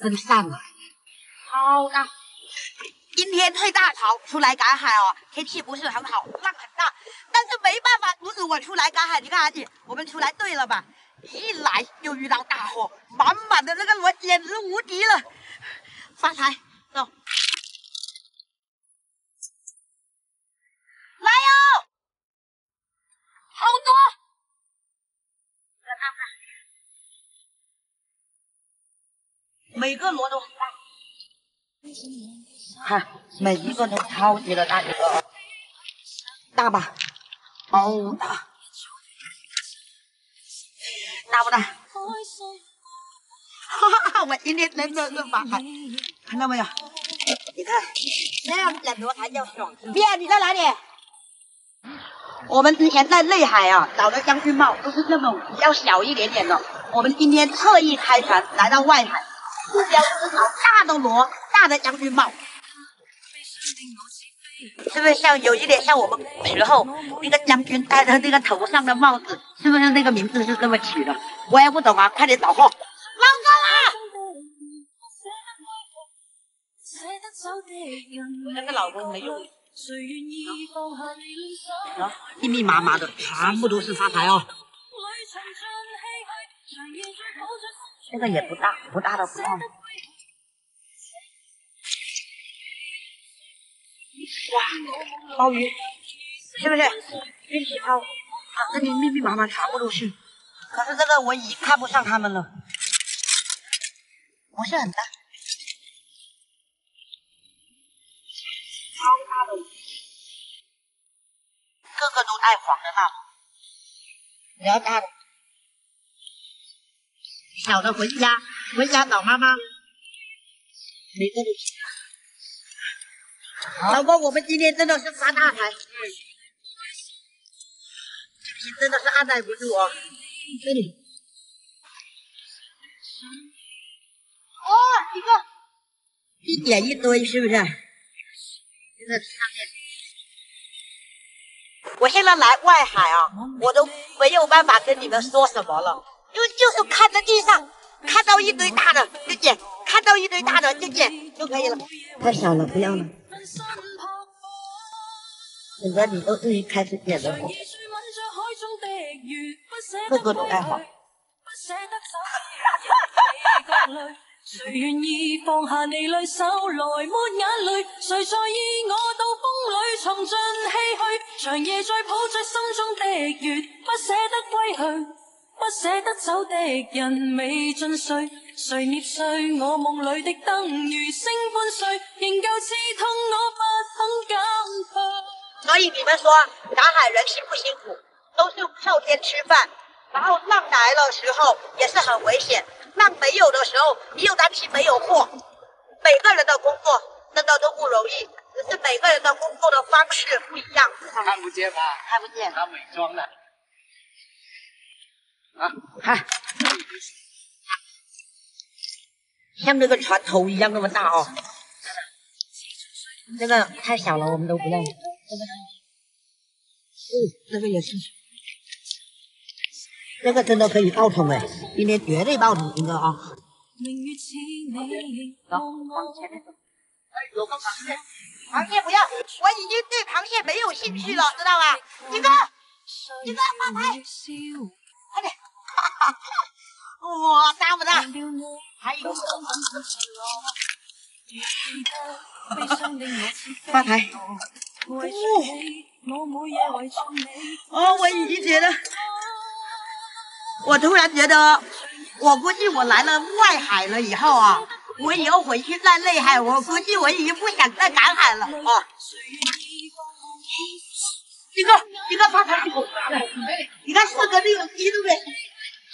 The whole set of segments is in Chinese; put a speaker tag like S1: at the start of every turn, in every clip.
S1: 分散了，好大。今天退大潮出来赶海哦，天气不是很好，浪很大，但是没办法阻止我出来赶海。你看阿姐，我们出来对了吧？一来就遇到大货，满满的那个螺简直无敌了，发财走。来哟，好多，看看，每个螺都很大。看，每一个都超级的大，一个大吧？哦大，大不大？哈哈，我今天真的是发财，看到没有？你看，这样整多才叫爽。边，你在哪里？我们之前在内海啊找的将军帽都是这种比较小一点点的，我们今天特意开船来到外海，大的螺。大的将军帽，是不是像有一点像我们古时候那个将军戴的那个头上的帽子？是不是那个名字是这么取的？我也不懂啊，快点找货。老公啊！那个老公没用。啊，密密麻麻的，全部都是发财哦。这个也不大，不大的不放。哇，鲍鱼，是不是运气好？啊，这里密密麻麻，全部都是。可是这个我已经看不上他们了，不是很大，超大的，个个都带黄的那种，比较大的，小的回家，回家找妈妈，每个都是。老公，我们今天真的是发大财，真的是按耐不住啊。这里，哦，一个，一点一堆，是不是？真的上面。我现在来外海啊，我都没有办法跟你们说什么了，就是看着地上，看到一堆大的就捡，看到一堆大的就捡就可以了。太小了，不要了。现在你都自己开始捡了，个个都爱好。谁愿意放下你两手来抹眼泪？谁在意我到风里唏嘘？长夜再抱着心中的月，不舍得归去，不舍得走的人未尽睡。谁捏碎我梦里的灯，如星般碎，仍旧刺痛我，不肯减退。所以你们说，赶海人辛不辛苦？都是靠天吃饭，然后浪来的时候也是很危险，浪没有的时候你又担心没有货。每个人的工作真的都不容易，只是每个人的工作的方式不一样。
S2: 看不见吧？
S1: 看不见。
S2: 他伪装的。啊，
S1: 看。像这个船头一样那么大哦，这个太小了，我们都不要。这个，嗯，这个也是，这个真的可以爆桶哎，今天绝对爆桶，金哥啊！走，往前面。走。有螃蟹，螃蟹不要，我已经对螃蟹没有兴趣了，知道吧？金哥，金哥发财，快点！哇，大不大？还有发财！哦，哦，我已经觉得，我突然觉得，我估计我来了外海了以后啊，我以后回去在内海，我估计我已经不想再赶海了啊！一个一个发财！你看四个六一对不对？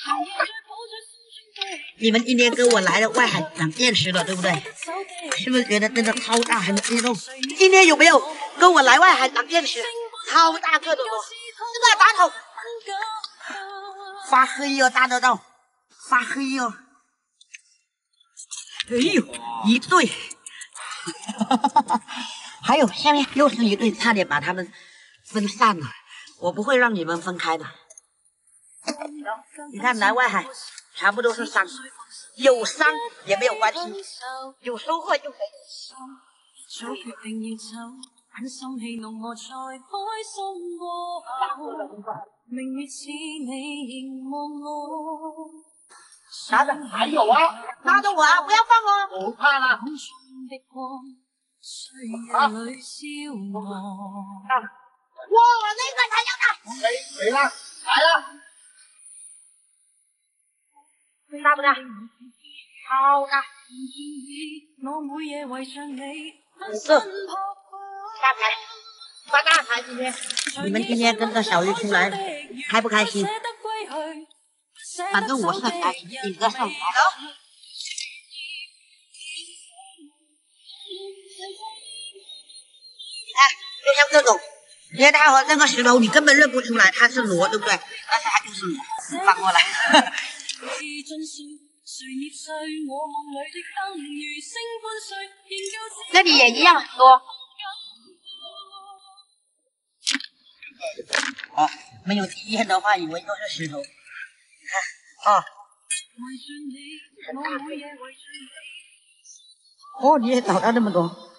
S1: 你们今天跟我来了外海长见识了，对不对？是不是觉得真的超大，很激动？今天有没有跟我来外海长见识？超大个的哦，这个大头，发黑哦，大得到，发黑哦。哎呦，一对，还有下面又是一对，差点把他们分散了。我不会让你们分开的。
S3: 你看南外海，全部都是山，有山也没有关系，有收获就可以。拿着，还有啊，拉着我啊，不要放哦。
S4: 不怕了。啊！
S3: 哇，那个才要
S4: 的。没没了，来了。
S3: 大不大？好大。四。大牌，发大财今天。你们今天跟着小鱼出来，开不开心？反正我是很开心，顶着上来了。看，就像这种，你看它和那个石头，你根本认不出来它是螺，对不对？但是它就是螺。翻过来。这里也一样很多。啊，没有体验的话，以为都是石头。看，啊，哦，你也找到那么多。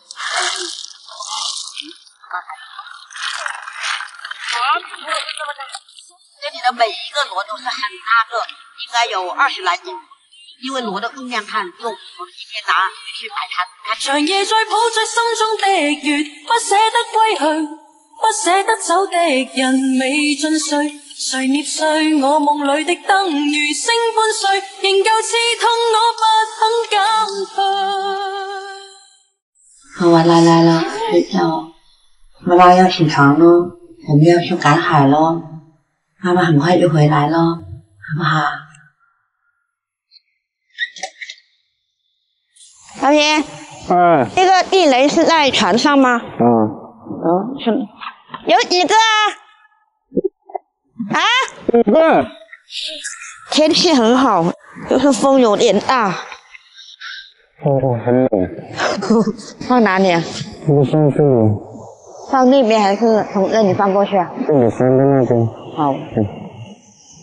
S3: 这里的每一个螺都是很大个，应该有二十来斤。因为螺的分量太重，我们今天拿去摆摊。长夜在抱着心中的月，不舍得归去，不舍得走的人未尽睡。谁捏碎我梦里的灯，如星般碎，仍旧刺痛我，不肯减退。
S1: 好吧，来来了，睡觉。妈妈要起床喽。我们要去赶海喽，妈妈很快就回来喽，好不好？
S5: 阿平，
S4: 哎，
S5: 那个地雷是在船上吗？
S4: 嗯，
S5: 嗯，是，有几个啊？啊？
S4: 五个。
S5: 天气很好，就是风有点大。
S4: 哦，很冷。
S5: 放哪里啊？
S4: 我放这里。
S5: 放那边还是从这里放过去啊？
S4: 这里放在那边。
S5: 好。嗯。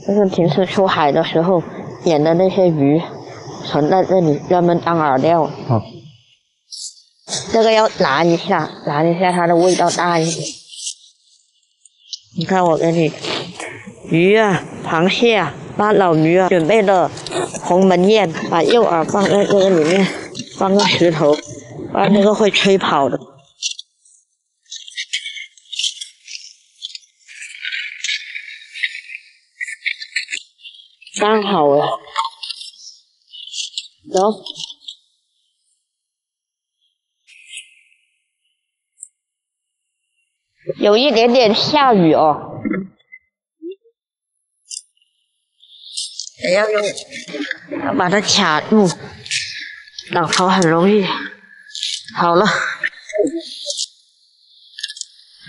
S5: 就是平时出海的时候捡的那些鱼，存在这里专门当饵料。
S4: 好。
S5: 这个要拿一下，拿一下它的味道大一点。你看我给你鱼啊，螃蟹啊，八老鱼啊，准备的鸿门宴，把诱饵放在这个里面，放个石头，不然这个会吹跑的。刚好了，走。有一点点下雨哦。也要用，要把它卡住，老头很容易。好了。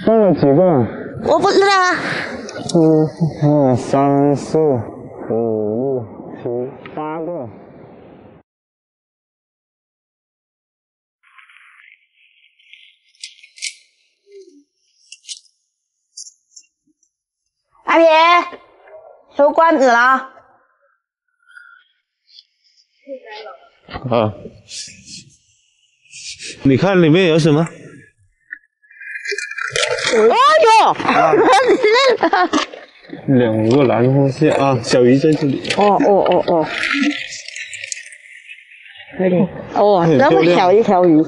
S4: 放了几个？
S5: 我不知道啊。
S4: 一、二、三、四。五、六、七、八个。
S5: 阿平，收罐子了。
S4: 啊。你看里面有什么？
S5: 哎呦！
S4: 两个蓝红线啊，小鱼在这里。
S5: 哦哦哦哦，这里哦，这么小一条鱼。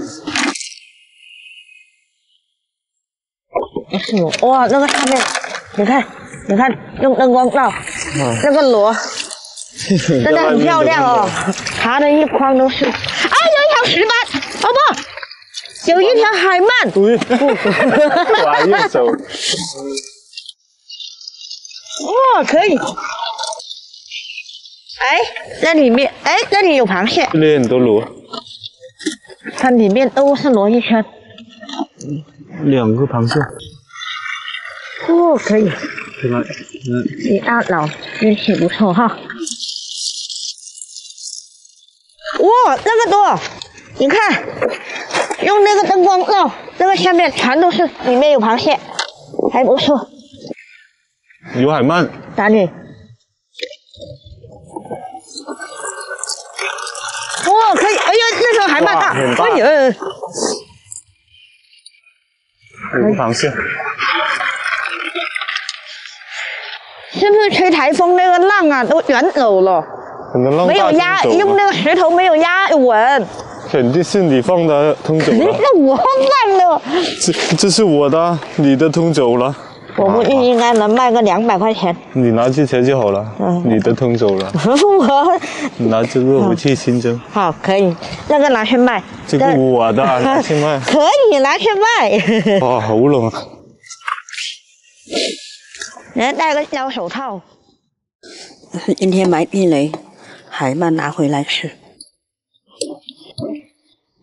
S5: 是我？哇，那个上面，你看，你看，用灯光照，那个螺，真的很漂亮哦，爬的一筐都是。啊，有一条石斑，哦不，有一条海鳗。
S4: 对，哇，右手。
S5: 哦，可以。哎，那里面，哎，那里有螃蟹。
S4: 这里很多螺。
S5: 它里面都是螺一圈。
S4: 两个螃蟹。
S5: 哦，可以。
S4: 对吧？嗯。
S5: 你大佬运气不错哈。哇，那么多！你看，用那个灯光照，那个下面全都是，里面有螃蟹，还不错。
S4: 刘海曼
S5: 打你。
S1: 哇可以哎呀那条海鳗大哎呀。
S4: 有螃蟹
S1: 是不是吹台风那个浪啊都卷走了没有压用那个石头没有压稳
S4: 肯定是你放的通走了
S1: 肯定是我放的了
S4: 这这是我的你的通走了
S1: 我估计应该能卖个两百块钱。
S4: 你拿去切就好了，
S1: 嗯
S4: 你的通走了，
S1: 我
S4: 你拿这个回去清蒸，
S1: 好可以，那个拿去卖。
S4: 这个我的啊拿去卖，
S1: 可以拿去卖。
S4: 哇，好冷啊！
S1: 人家戴个胶手套。今天买地雷，海鳗拿回来吃。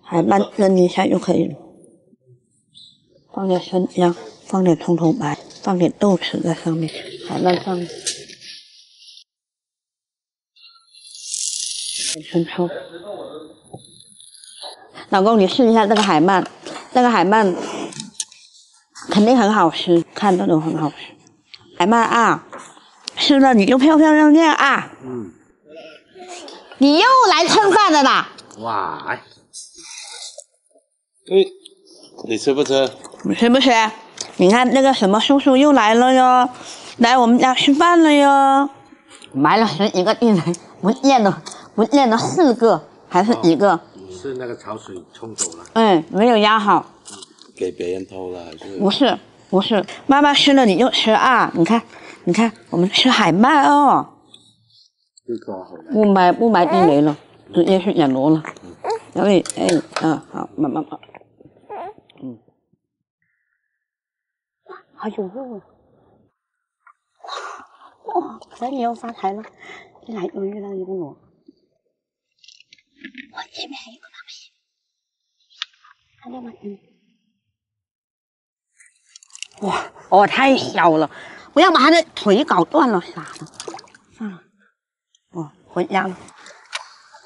S1: 海鳗扔一下就可以了，放点生姜，放点葱头白，放点豆豉在上面，海鳗上生抽。老公，你试一下这个海鳗，这个海鳗肯定很好吃，看着都很好吃。海鳗啊，吃了你就漂漂亮亮啊。嗯。你又来蹭饭的啦？
S6: 哇，哎，哎，你吃不吃？
S1: 吃不是？你看那个什么叔叔又来了哟，来我们家吃饭了哟。埋了十几个地雷，不见了，不见了四个，还是一个？
S6: 是那个潮水冲走了，
S1: 嗯，没有压好。
S6: 给别人偷了还是？
S1: 不是，不是，妈妈吃了你就吃啊！你看，你看，我们吃海鳗哦，
S6: 就抓回来。
S1: 不买不买地雷了，直接去养螺了。小李，哎，嗯，好，慢慢慢。嗯，哇，好有肉啊！哇，可以哦，发财了！这来又遇到一个螺，哇，前面还有个螃蟹，看到吗？嗯。哇，哦，太小了，不要把它的腿搞断了，傻的。算了，哦，回家了。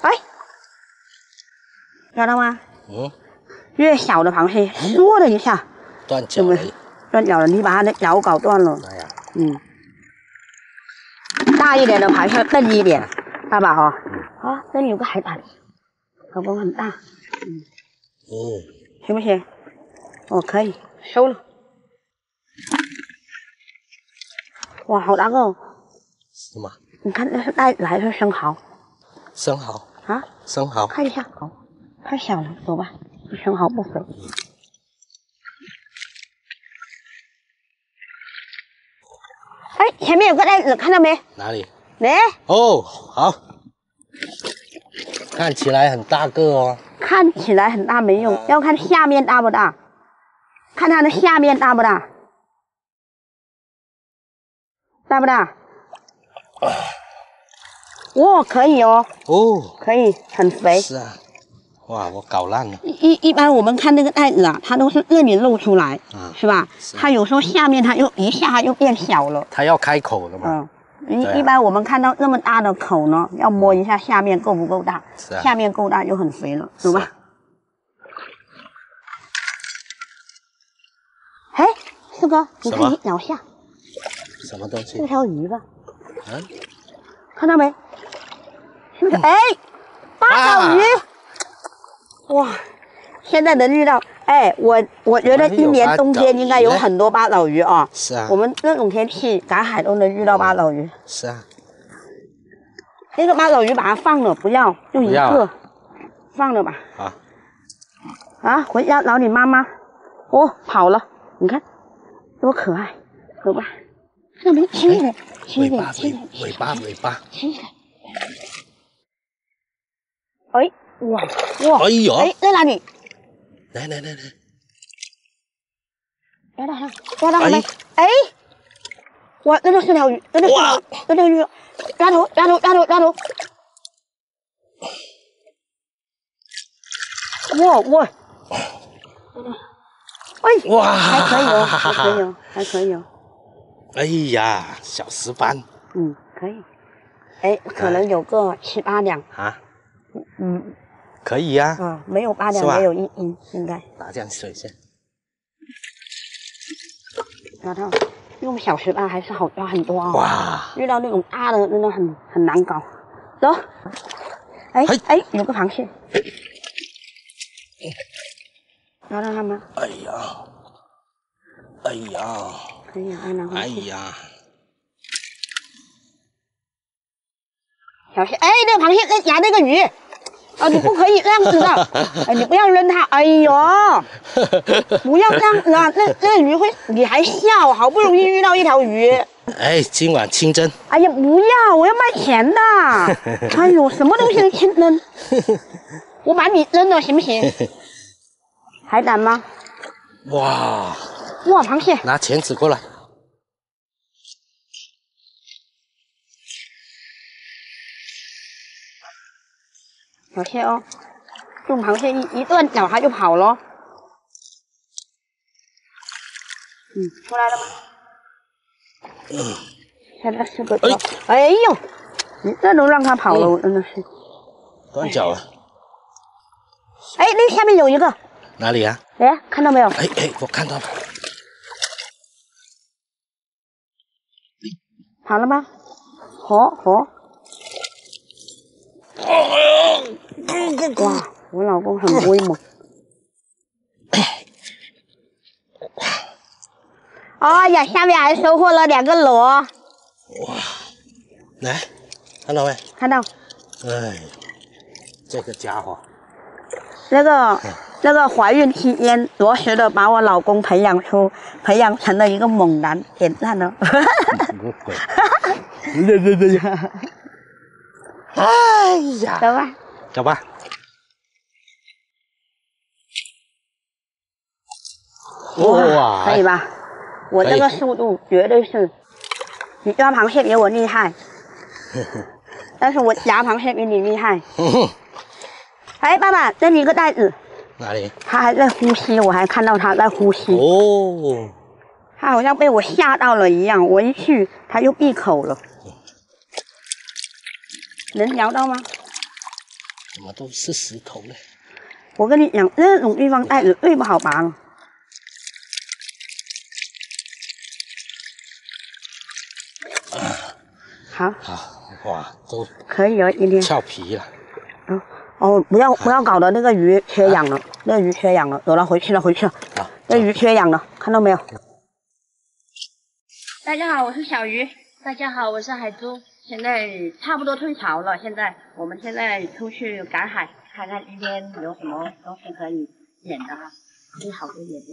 S1: 哎，看到吗？
S6: 嗯，
S1: 越小的螃蟹，嗖的一下
S6: 断脚了。
S1: 断脚了，你把它的脚搞断了。
S6: 哎呀，
S1: 嗯，大一点的螃蟹笨一点，大把哈、啊，这里有个海胆，口风很大，
S6: 嗯，哦
S1: 行不行？哦，可以，收了。哇，好大个哦！
S6: 是吗？
S1: 你看那是带子还是生蚝
S6: 生蚝，
S1: 啊？
S6: 生蚝，
S1: 看一下，哦，太小了，走吧，生蚝不肥。哎，前面有个袋子，看到没？
S6: 哪里？
S1: 来，
S6: 哦，好，看起来很大个哦。
S1: 看起来很大没用，要看下面大不大，看它的下面大不大，大不大？哦、可以哦，
S6: 哦，
S1: 可以，很肥。
S6: 是啊，哇，我搞烂了。
S1: 一一般我们看那个袋子啊，它都是这里露出来，
S6: 嗯
S1: 是吧？它有时候下面它又一下又变小了，
S6: 它要开口了嘛？
S1: 嗯，一一般我们看到那么大的口呢，要摸一下下面够不够大，下面够大就很肥了，走吧。哎，四哥，你看脚下
S6: 什么东西
S1: 这？条鱼吧，
S6: 嗯，
S1: 看到没？是不是？哎，八爪鱼，哇！现在能遇到，哎，我我觉得今年冬天应该有很多八爪鱼啊。
S6: 是啊
S1: 我，们这种天气赶海都能遇到八爪鱼。
S6: 是啊，
S1: 那个八爪鱼把它放了，不要，就一个
S6: 啊，
S1: 放了吧。
S6: 好，
S1: 啊，回家找你妈妈。哦，跑了，你看多可爱，走吧。这边轻一点，轻一点，
S6: 尾巴，
S1: 轻一点，
S6: 尾尾巴，尾巴。
S1: 轻一点。哎，哇哇！
S6: 哎呦
S1: 哎，在哪里？
S6: 来来来来，
S1: 抓到它，抓到它没？哎，哇，那就是条鱼，那就是条鱼，那条鱼，抓头，抓头，抓头，抓头。哇哇！哎，
S6: 哇，
S1: 还可以哦，还可以哦，还可以哦。
S6: 哎呀，小石斑
S1: 嗯，可以。哎，可能有个七八两，
S6: 啊，
S1: 嗯
S6: 可以呀、
S1: 啊，没有八两，
S6: 是吧？
S1: 也有一斤，应该。
S6: 拿这样水先。
S1: 拿到，用小石斑还是好抓很多啊、
S6: 哇，
S1: 遇到那种大的真的很很难搞。走，哎
S6: 嘿。
S1: 哎，有个螃蟹，要让他们，
S6: 哎呀，哎呀，
S1: 可以啊，拿回去。
S6: 哎呀，
S1: 小心！哎，那个螃蟹在夹那个鱼，啊，你不可以这样子的，哎，你不要扔它，哎呦，不要这样子啊，那那鱼会，你还笑，好不容易遇到一条鱼，
S6: 哎，今晚清蒸，
S1: 哎呀，不要，我要卖钱的，哎呦，什么东西都清蒸，我把你扔了行不行？海胆吗？
S6: 哇，
S1: 哇，螃蟹，
S6: 拿钳子过来，
S1: 小蟹哦，用螃蟹一一断脚它就跑了。嗯，出来了吗？嗯，现在是个脚。哎呦，你这都让它跑了，我真的是。
S6: 断脚了，
S1: 哎，那下面有一个，
S6: 哪里啊？
S1: 哎，看到没有？
S6: 哎哎，我看到了，
S1: 跑了吗？好好。哇，我老公很威猛。哎呀，下面还收获了两个螺，哇
S6: 来，看到没？
S1: 看到
S6: 哎，这个家伙，
S1: 那个那个怀孕期间，着实的把我老公培养出培养成了一个猛男，点赞了。
S6: 不会，对对对，哎呀，
S1: 走吧，
S6: 走吧，哇，
S1: 可以吧？我这个速度绝对是，你抓螃蟹比我厉害，但是我夹螃蟹比你厉害。哎，爸爸，这里一个袋子，
S6: 哪里？
S1: 它还在呼吸，我还看到它在呼吸，
S6: 哦，
S1: 它好像被我吓到了一样。我一去，它就闭口了。能摇到吗？
S6: 怎么都是石头呢？
S1: 我跟你讲，这种地方袋子最不好拔了。好，
S6: 好，哇，都
S1: 可以哦，今天。
S6: 俏皮了。
S1: 哦，不要不要搞得那个鱼缺氧了，那个鱼缺氧了，走了，回去了，回去了，
S6: 好，
S1: 那鱼缺氧了，看到没有？大家好，我是小鱼。
S7: 大家好，我是海珠。
S1: 现在差不多退潮了，现在我们现在出去赶海，看看今天有什么东西可以捡的哈，有好多演的。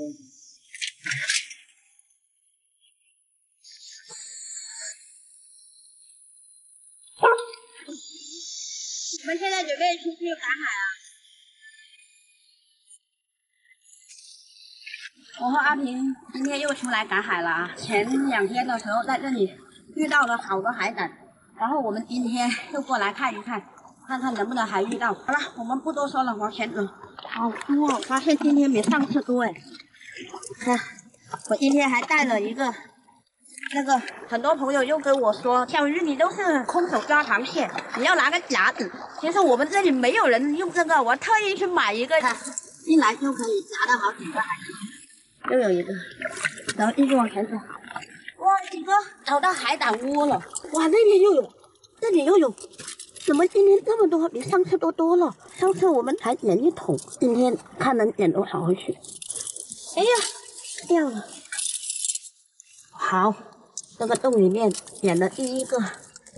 S1: 我们现在准备出去赶海啊！我和阿平今天又出来赶海了啊！前两天的时候在这里遇到了好多海胆，然后我们今天又过来看一看，看看能不能还遇到。好了，我们不多说了，往前走。好多，我发现今天比上次多哎。看，我今天还带了一个，那个很多朋友又跟我说，小鱼你都是空手抓螃蟹，你要拿个夹子。其实我们这里没有人用这个，我特意去买一个，一来就可以夹到好几个海胆。又有一个，然后一直往前走。哇，几个找到海胆窝了！哇，那边又有，这里又有，怎么今天这么多？比上次多多了。上次我们才捡一桶，今天看能捡多少回去。哎呀，掉了。好，这个洞里面捡了第一个，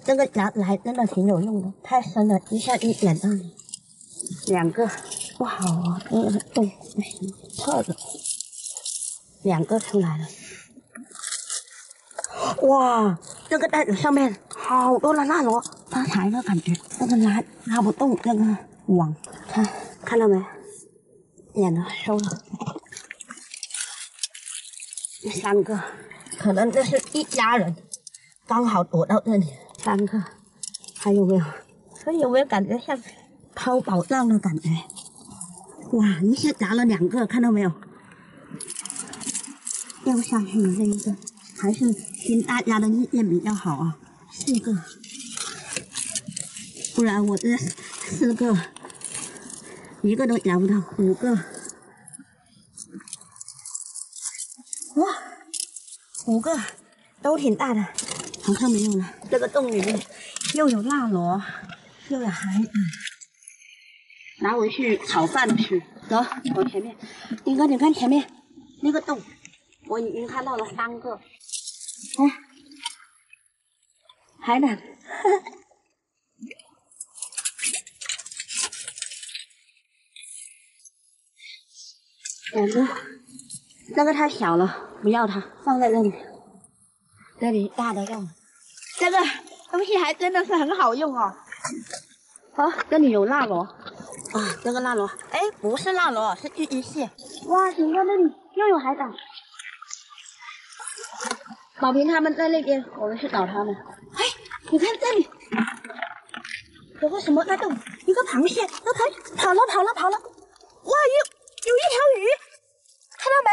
S1: 这个夹子还真的挺有用的，太深了，一下就捡到了。两个，不好啊，这个洞不行，侧着。两个出来了。哇，这个袋子上面好多的蜡螺，发财的感觉。那个拉拉不动那个网，看看到没？演了收了。第三个，可能这是一家人，刚好躲到这里。三个，还有没有？所以有没有感觉像掏宝藏的感觉？哇，一下砸了两个，看到没有？掉下去的这一个，还是听大家的意见比较好啊。四个，不然我这四个一个都夹不到。五个，哇，五个都挺大的，好像没有了。这个洞里面又有蜡螺，又有海胆，拿回去炒饭吃。走，往前面。丁哥，你看前面那个洞，我已经看到了三个。哎，海胆。两个，那个太小了，不要它，放在那里。这里大的要。这个东西还真的是很好用哦。好，这里有蜡螺。啊，这个蜡螺，哎，不是蜡螺，是聚一蟹。哇，你看那里又有海胆。宝平他们在那边，我们去找他们。哎，你看这里有个什么？那动，一个螃蟹，那它跑了，跑了，跑了。哇，有有一条鱼，看到没？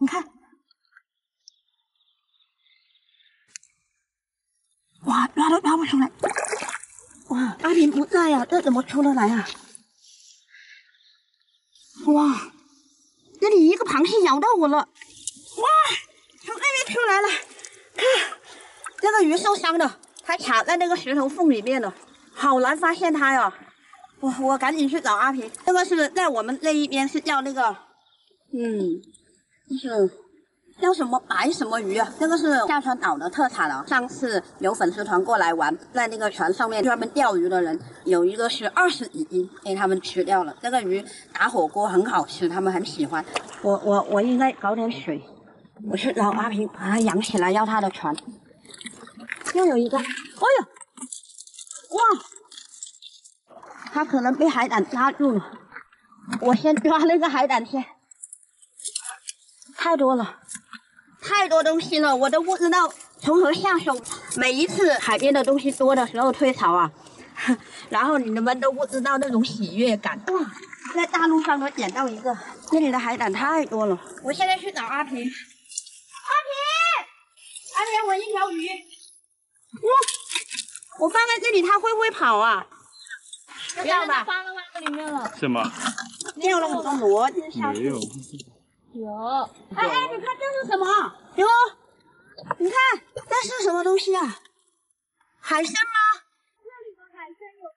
S1: 你看。哇，拉都拉不出来！哇，阿平不在呀，这怎么出得来啊？哇，这里一个螃蟹咬到我了！出来了，看，这个鱼受伤了，它卡在那个石头缝里面了，好难发现它呀！我我赶紧去找阿平，这个是在我们那一边是叫那个，嗯，就是。叫什么白什么鱼啊？这个是下川岛的特产了！上次有粉丝团过来玩，在那个船上面专门钓鱼的人，有一个是二十几斤，被他们吃掉了。这个鱼打火锅很好吃，他们很喜欢。我我我应该搞点水，我去找阿平把他养起来，要他的船。又有一个，哎呦，哇，他可能被海胆抓住了。我先抓那个海胆先，太多了。太多东西了，我都不知道从何下手。每一次海边的东西多的时候退潮啊，然后你们都不知道那种喜悦感。哇，在大路上都捡到一个，这里的海胆太多了。我现在去找。阿平，阿平，我一条鱼。哇，我放在这里，它会不会跑啊？不要吧。
S8: 放到这里面了。
S4: 什么？
S1: 掉了很多螺下去。
S4: 没有。
S8: 有，
S1: 哎哎，你看这是什么？哟，你看这是什么东西啊？海参吗？
S8: 这里的海参
S1: 有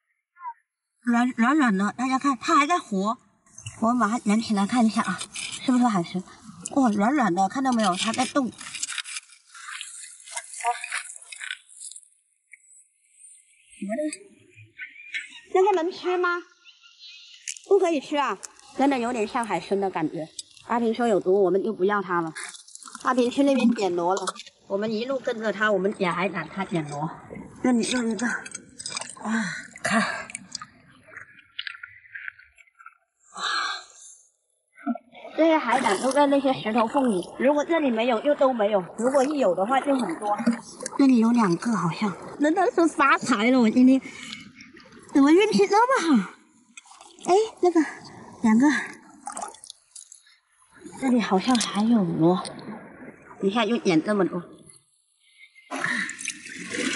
S1: 软软软的，大家看，它还在活。我们把它捡起来看一下啊，是不是海参？哇，软软的，看到没有？它在动。什么的？那个能吃吗？不可以吃啊，真的有点像海参的感觉。阿平说有毒，我们就不要它了。阿平去那边捡螺了，我们一路跟着他，我们捡海胆，他捡螺。那你用一个，哇，看，这些海胆都在那些石头缝里。如果这里没有，就都没有；如果一有的话，就很多。这里有两个，好像，难道是发财了？我今天怎么运气这么好？哎，那个两个。这里好像还有螺，你看又捡这么多，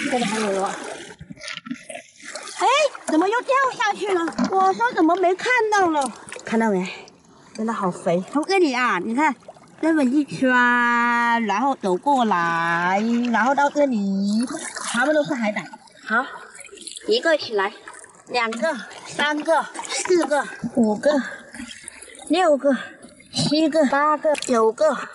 S1: 这里还有螺，哎，怎么又掉下去了？我说怎么没看到了？看到没？真的好肥！从这里啊，你看这么一圈，然后走过来，然后到这里，全部都是海胆。好，一个起来，两个，三个，四个，五个，六个。七个、八个、九个，好，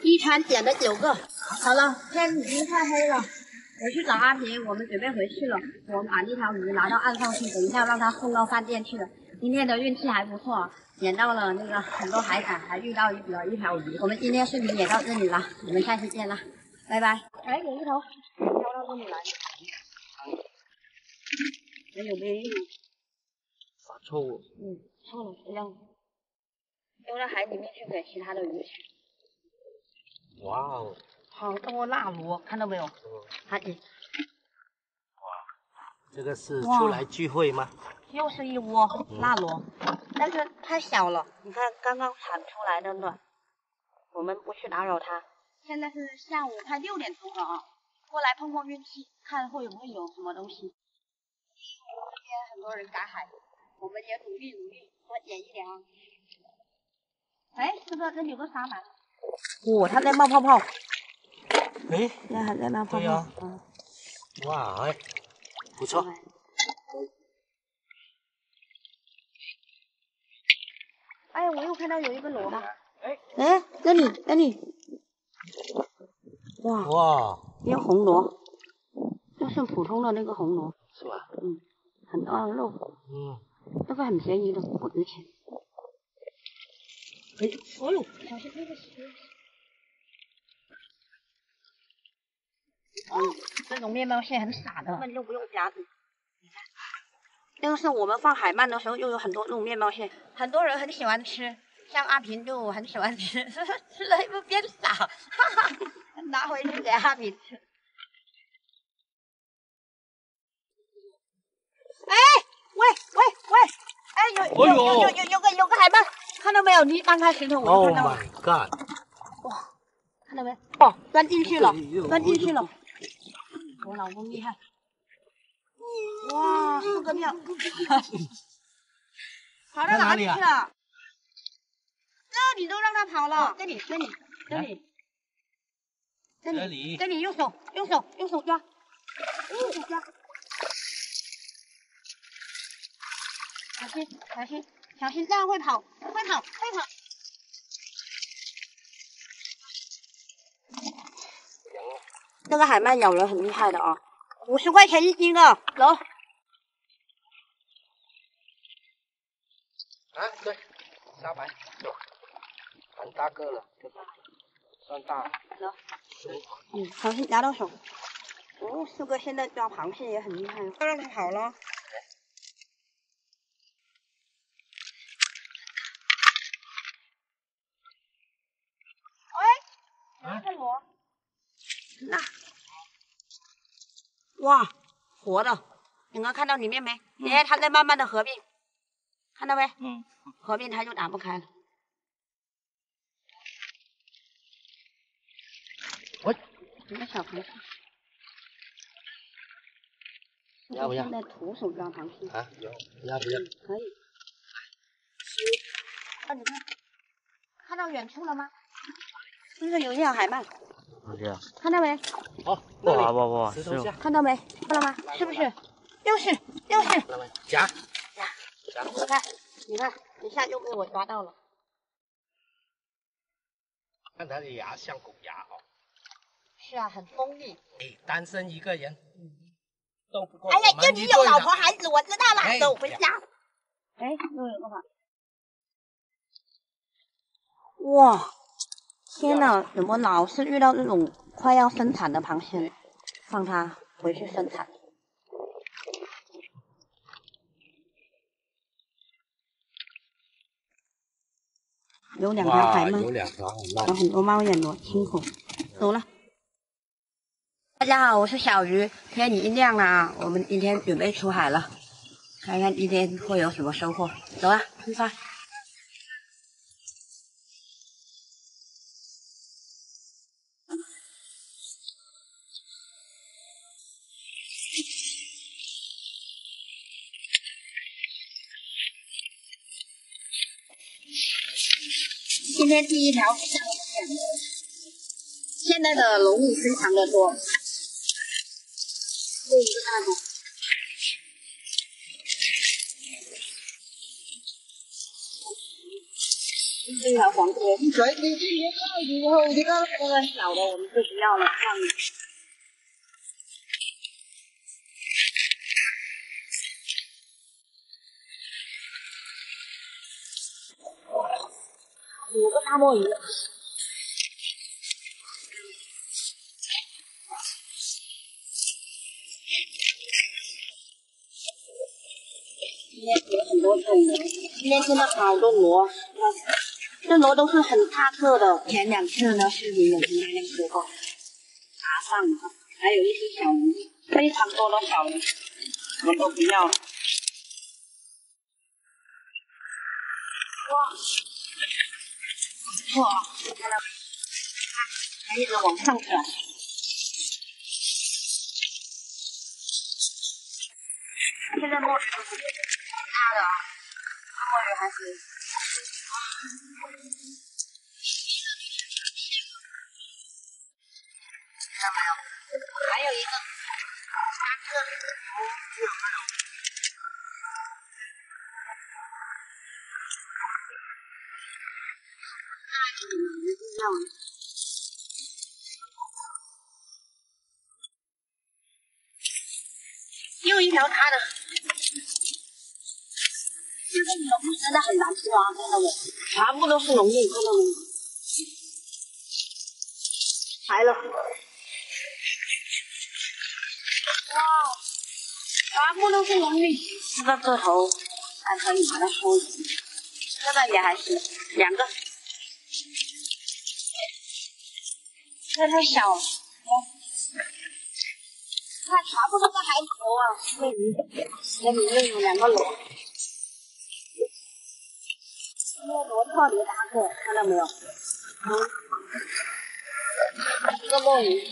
S1: 一圈捡了九个，好了，天已经太黑了，我去找阿平，我们准备回去了。我们把那条鱼拿到岸上去，等一下让它送到饭店去了。今天的运气还不错，捡到了那个很多海胆，还遇到一条一条鱼。我们今天视频也到这里了，我们下期见了，拜拜。哎，有一头飘到这里来，还有没有？
S6: 发臭。
S1: 嗯。错了，不要丢到海里面去给其他的鱼吃。
S6: 哇哦！
S1: 好多辣螺，看到没有？看你。
S6: 哇，这个是出来聚会吗？
S1: 又是一窝辣螺，但是太小了。你看刚刚产出来的卵，我们不去打扰它。现在是下午快六点钟了啊，过来碰碰运气，看会不会有什么东西。今天很多人赶海，我们也努力努力。多捡一点啊！哎，是不是这里有个沙板？哇，它在冒泡泡。
S6: 哎，
S1: 那还在冒泡泡。
S6: 嗯。哇，哎，不错。
S2: 哎，我又看到有一个螺了。
S1: 哎，那里那里，哇，
S6: 哇，
S1: 一个红螺，就是普通的那个红螺，
S6: 是吧？
S1: 嗯，很多的肉，
S6: 嗯，
S1: 那个很便宜的，不值钱。哎，哎呦，小心那个石。哦，这种面包蟹很傻的，根本就不用夹子。那个是我们放海鳗的时候，又有很多那种面包蟹，很多人很喜欢吃，像阿平就很喜欢吃，吃了又变傻，哈哈，拿回去给阿平吃。哎，喂喂喂，哎有有有有有有个有个海鳗，看到没有？你搬开石头我就
S6: Oh
S1: 看到了。
S6: my god！
S1: 看到没？哦，钻进去了钻进去了。我老公厉害。哇，四个跳。跑到哪里去了？这里都让他跑了。这里，这里，这里，这里，
S6: 这里
S1: 这里，用手，用手，用手抓，用手抓。小心，小心，小心，这样会跑，会跑，会跑。这个海鳗咬人很厉害的啊，五十块钱一斤啊，走。
S6: 啊，对，沙白，走，很大个了，算大。
S1: 走嗯，螃蟹拿到手。哦，四哥现在抓螃蟹也很厉害，要让它跑了。喂，
S6: 啊
S1: 一个螺。那，哇，活的，你们看到里面没？你看它在慢慢的合并，看到没？
S6: 嗯。
S1: 合并它就打不开了。
S6: 喂，
S1: 一个小螃蟹。
S6: 要不要
S1: 现在徒手抓螃蟹。
S6: 啊，有，要不要？
S1: 可以。啊，你看，看到远处了吗？是不是有一条海鳗？看到没？
S6: 哦，那里
S4: 哇哇哇，是
S6: 石头下，
S1: 看到没？看到吗？是不是？又是又是，
S6: 那么夹，
S1: 你看，你看，一下就被我抓到了。
S6: 看它的牙像狗牙哦。
S1: 是啊，很锋利。
S6: 哎，单身一个人，斗不过
S1: 哎呀就你有老婆孩子，我知道了，
S6: 哎
S1: 走回家。哎，又有个吧？哇，天哪，怎么老是遇到那种快要生产的螃蟹？放它回去生产。有两条海
S6: 吗，有
S1: 鳗，
S6: 两条很
S1: 有。很多猫眼螺，辛苦。走了。大家好，我是小鱼。天已经亮了啊，我们今天准备出海了，看看今天会有什么收获。走啊，出发。天第一条是上线，现在的龙鱼非常的多，这一个。大的。这条黄蝶，水你今年到以后，这个这个小的我们就不要了，放大墨鱼。今天有很多种螺，今天真的好多螺，这螺都是很大个的。前两次呢视频有跟大家说过，爬上，还有一些小鱼，非常多的小鱼，我都不要了。一直往上转。现在墨鱼都是大的啊，墨鱼还行。全部都是龙利，看到没？来了，哇，全部都是龙利，这个个头还可以把它收起，这个也还行两个，这个太小了。看，全部都是海螺啊！这鱼，这里面有两个螺，这个螺特别大个，看到没有？嗯，一个墨鱼，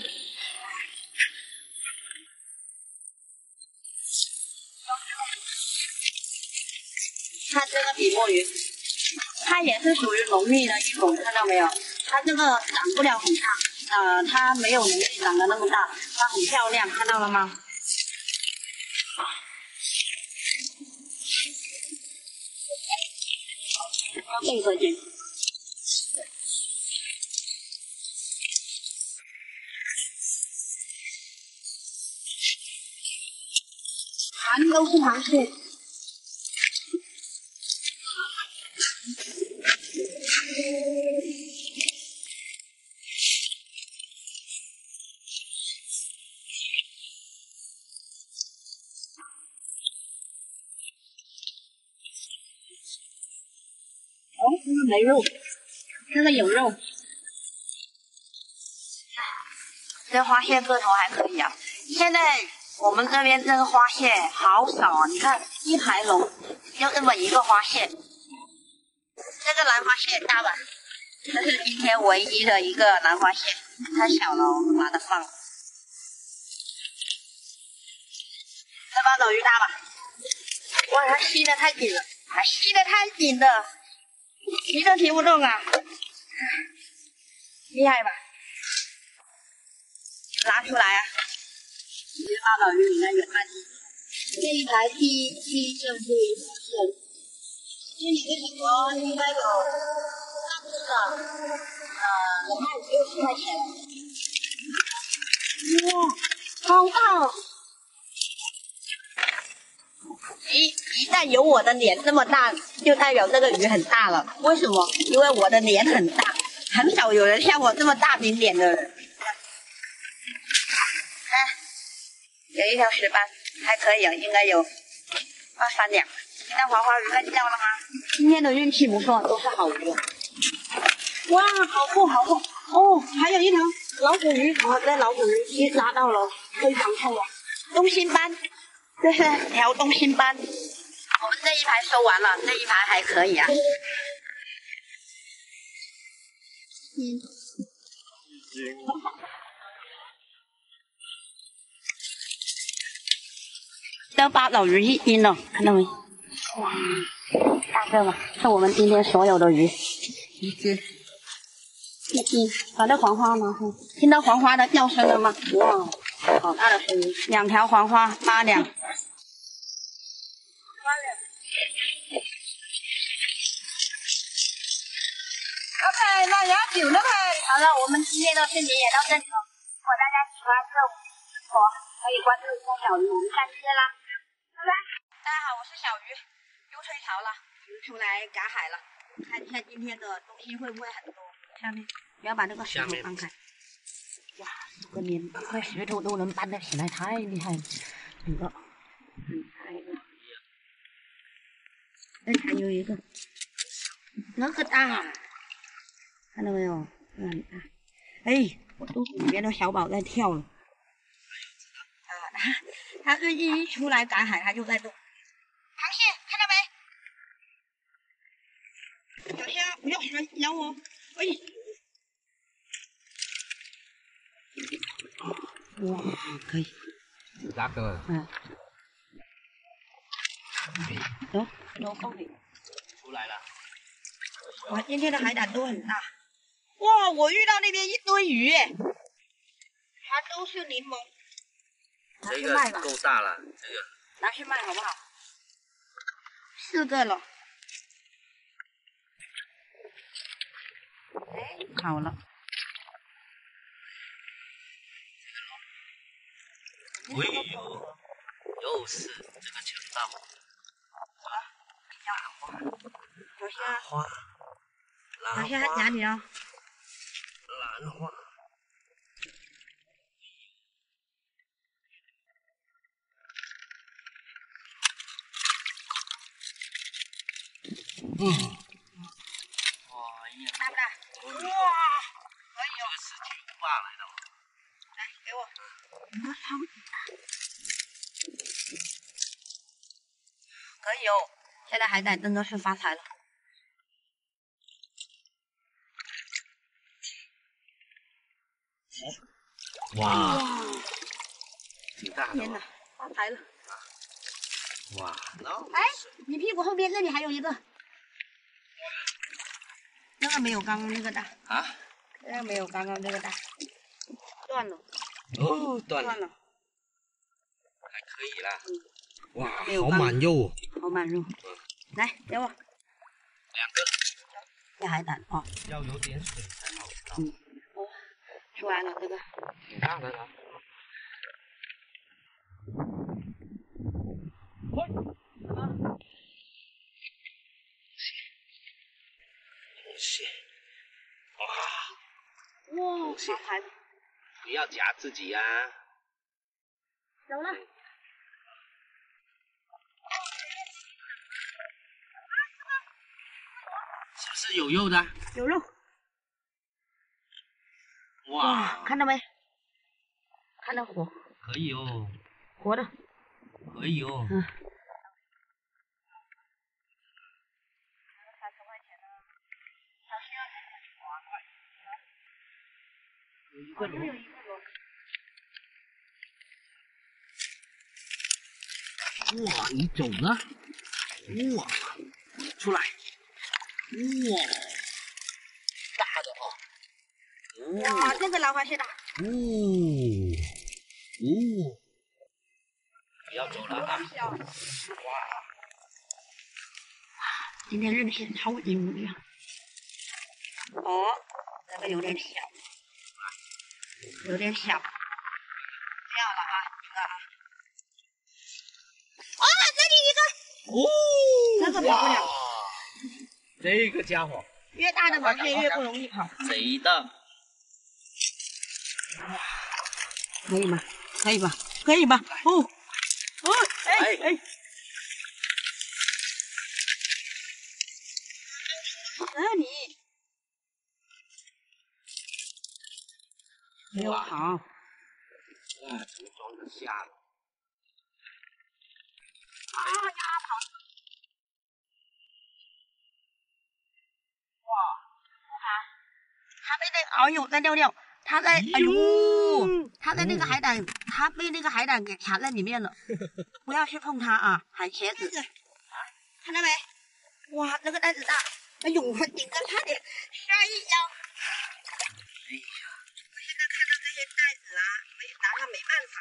S1: 看这个比目鱼，它也是属于浓密的一种，看到没有？它这个长不了很大。呃，它没有龙利长得那么大，它很漂亮，看到了吗？配合点。全都是螃蟹。没肉，这个有肉。这花蟹个头还可以啊。现在我们这边这个花蟹好少啊，你看一排龙就这么一个花蟹。这个蓝花蟹大吧？这是今天唯一的一个蓝花蟹，太小了，我们把它放了。这八斗鱼大吧？哇，它吸的太紧了，还吸的太紧了。提都提不动啊，厉害吧？拿出来啊！这八宝鱼里面有半斤，这一排第一正不一发现，这里的应该有三只的，呃，卖六十块钱。哇，好大哦！一一旦有我的脸这么大，就代表这个鱼很大了。为什么？因为我的脸很大，很少有人像我这么大饼脸的人。看，有一条石斑，还可以，应该有二三两。今天黄花鱼在叫了吗？今天的运气不错，都是好鱼。哇，好厚好厚哦！还有一条老虎鱼，我的老虎鱼一拉到了，非常厚啊，东星斑。这是辽东新斑，我们这一排收完了，这一排还可以啊。嗯。都把老鱼一斤了，看到没？哇，大个吧？是我们今天所有的鱼，一斤，一斤。把这黄花拿上，听到黄花的叫声了吗？哇，好大的声音！两条黄花，八两。八两 OK，那要酒了呗。好了，我们今天的视频也到这里了。如果大家喜欢这五期直播，可以关注一下小鱼。我们下期见啦，拜拜。大家好，我是小鱼，又退潮了，又出来赶海了。看一下今天的东西会不会很多？下面不要把这个石头放开。哇，这个连一块石头都能搬得起来，太厉害了。一个，嗯，还有一个。哎，还有一个，那个大，看到没有？嗯啊，哎，我肚子里面的小宝在跳了。啊，它是一出来赶海，它就在动。螃蟹，看到没？小心啊，不要咬咬我！哎，哇，可以。
S6: 大个。
S1: 嗯。走。都放里。
S6: 出来了。
S1: 哇，今天的海胆都很大。哇，我遇到那边一堆鱼，全都是柠檬。
S6: 这个够大了，这个。
S1: 拿去卖好不好？四个了。哎好了。
S6: 哎呦，又是这个强盗。
S1: 好像
S6: 花，
S1: 好像
S6: 兰花，
S1: 哪里哦？
S6: 兰花。嗯，哎呀，
S1: 大不大？
S6: 哇，这个是巨无霸来的。
S1: 来，给我。可以哦，现在海胆真的是发财了。
S6: 哇，挺大的
S1: 天哪
S6: 哦。，
S1: 发财了！
S6: 哇，
S1: 哎，你屁股后面那里还有一个，那个没有刚刚那个大，
S6: 啊，
S1: 那个没有刚刚那个大，断了，
S6: 哦，断了。
S1: 断，了，
S6: 还可以啦。哇，好满肉哦，
S1: 好满肉。来，给我。
S6: 两个，
S1: 这海胆哦，
S6: 要有点水才好吃到。
S1: 出来了这个。
S6: 挺大的了。蟹，哇，
S1: 哇，发财了！
S6: 不要夹自己呀、
S1: 走了，
S6: 是不是有肉的？
S1: 有肉。哇，
S6: 哇，
S1: 看到没？看到火，
S6: 可以哦，
S1: 活的。
S6: 可以哦。
S1: 嗯。
S6: 哇，你走呢？哇，出来！哇，大的哦。
S1: 哇，这个兰花蟹大。
S6: 哦，哦，不要走了啊！
S1: 哇今天认识超级无量。哦，这个有点小，有点小。不要了啊，这个啊。哦，这里一个，
S6: 哦，
S1: 这个跑不了，
S6: 这个家伙。
S1: 越大的螃蟹越不容易跑。
S6: 贼的，
S1: 可以吗？可以吧？可以吧？哦，哦，哎
S6: 哎。
S1: 哎，那里没有跑，
S6: 啊，成装的虾了。
S1: 他被那个，哎呦，在尿尿，他在，哎呦，他在那个海胆，他被那个海胆给卡在里面了，不要去碰它啊，海茄子，看到没？哇，那个袋子大，哎呦，我顶着差点摔一跤。
S6: 哎呀，
S1: 我现在看到这些袋子啊，没拿它没办法，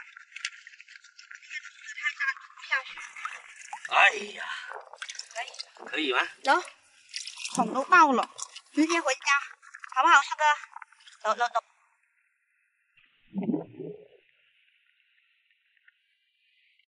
S1: 这个肚子太大，吃不下去。
S6: 哎呀，
S1: 可以，
S6: 可以吗？
S1: 走，桶都爆了，直接回家，好不好，帅哥？走走走。